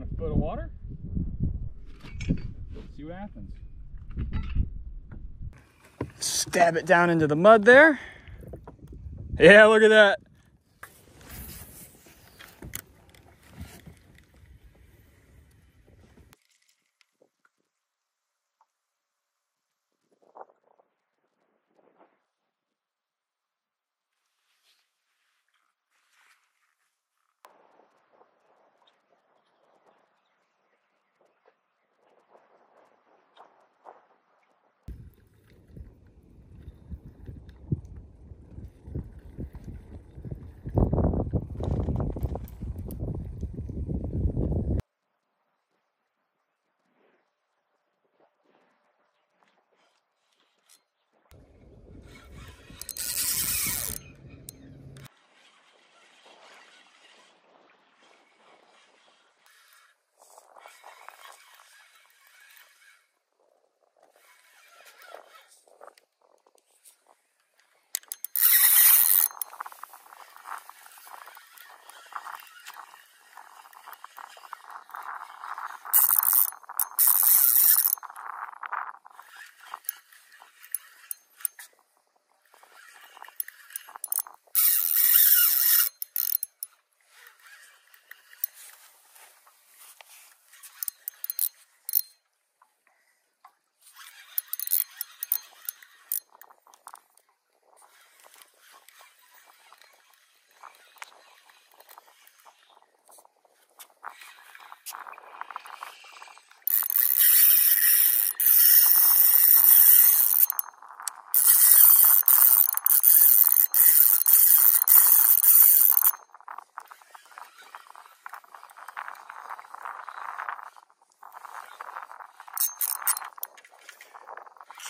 on a foot of water. Let's See what happens. Stab it down into the mud there. Yeah, look at that.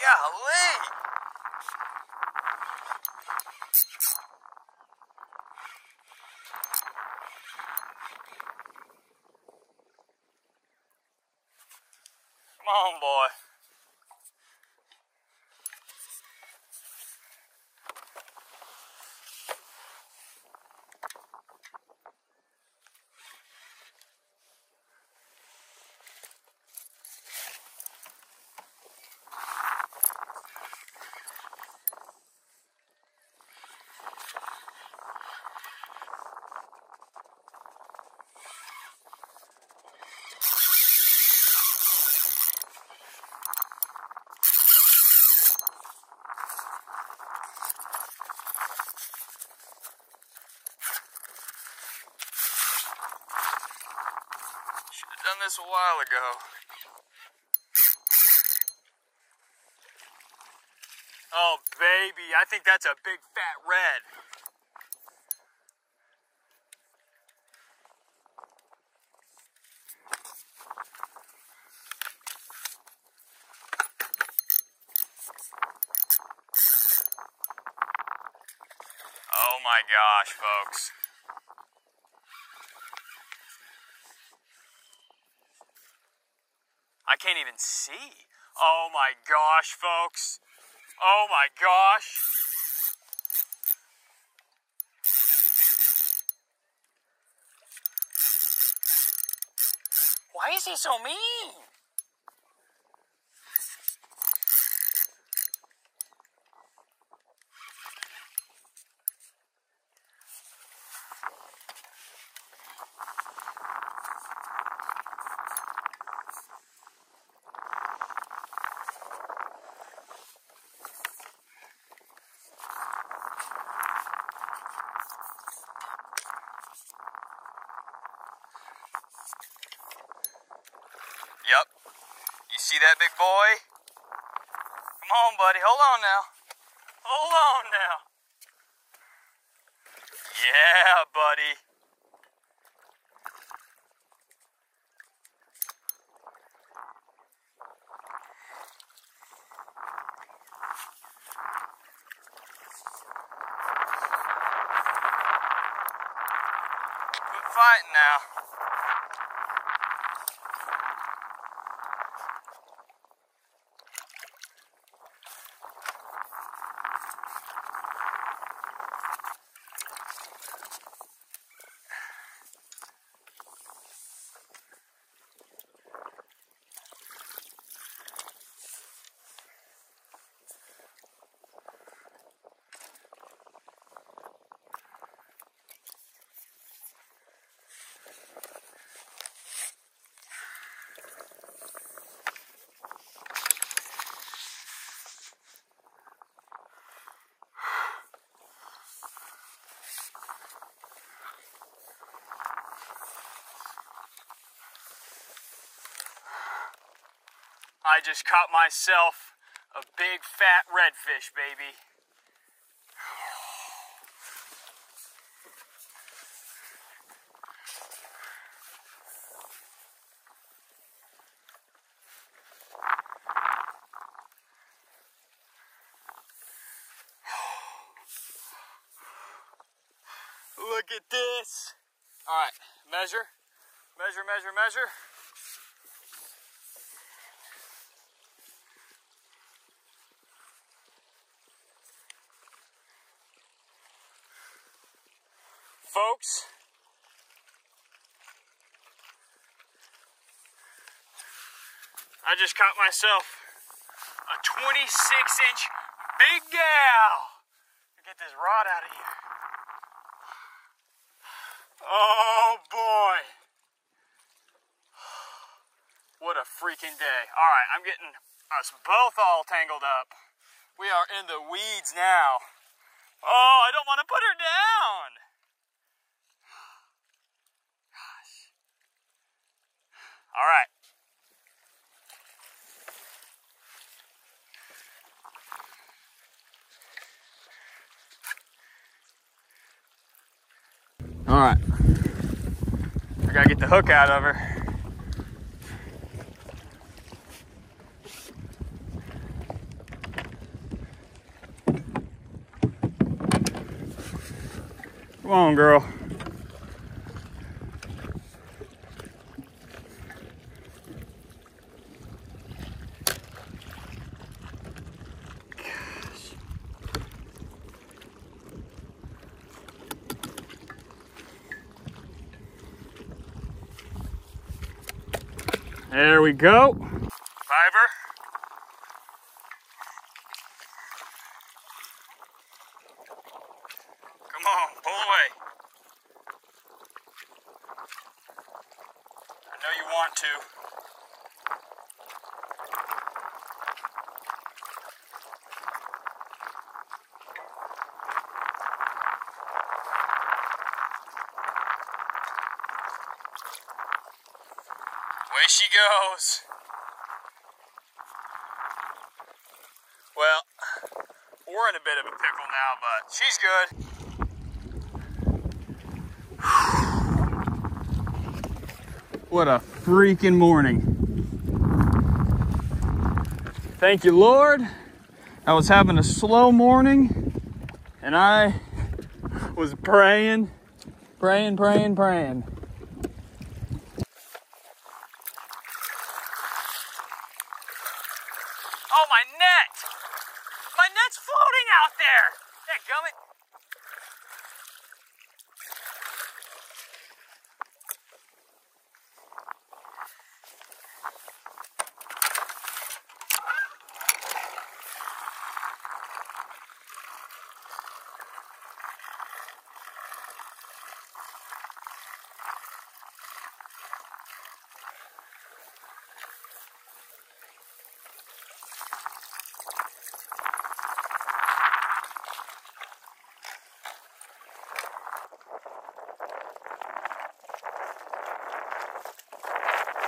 Golly! Come on, boy. Should this a while ago. Oh, baby, I think that's a big fat red. Oh my gosh, folks. I can't even see. Oh my gosh, folks. Oh my gosh. Why is he so mean? Yep. You see that big boy? Come on, buddy. Hold on now. Hold on now. Yeah, buddy. Quit fighting now. I just caught myself a big fat redfish, baby. Look at this. All right, measure, measure, measure, measure. I just caught myself a 26 inch big gal. Get this rod out of here. Oh boy. What a freaking day. All right, I'm getting us both all tangled up. We are in the weeds now. Oh, I don't want to put her down. Gosh. All right. All right. I gotta get the hook out of her. Come on, girl. There we go. Fiver. Come on, pull away. I know you want to. Away she goes. Well, we're in a bit of a pickle now, but she's good. What a freaking morning. Thank you, Lord. I was having a slow morning and I was praying, praying, praying, praying. Oh, my net! My net's floating out there! That gummit.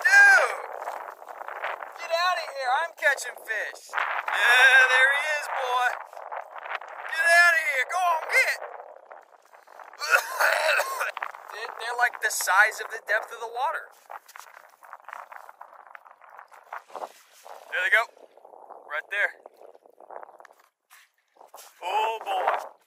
Dude! Get out of here. I'm catching fish. Yeah, there he is, boy. Get out of here. Go on, get. They're- like the size of the depth of the water. There they go. Right there. Oh boy.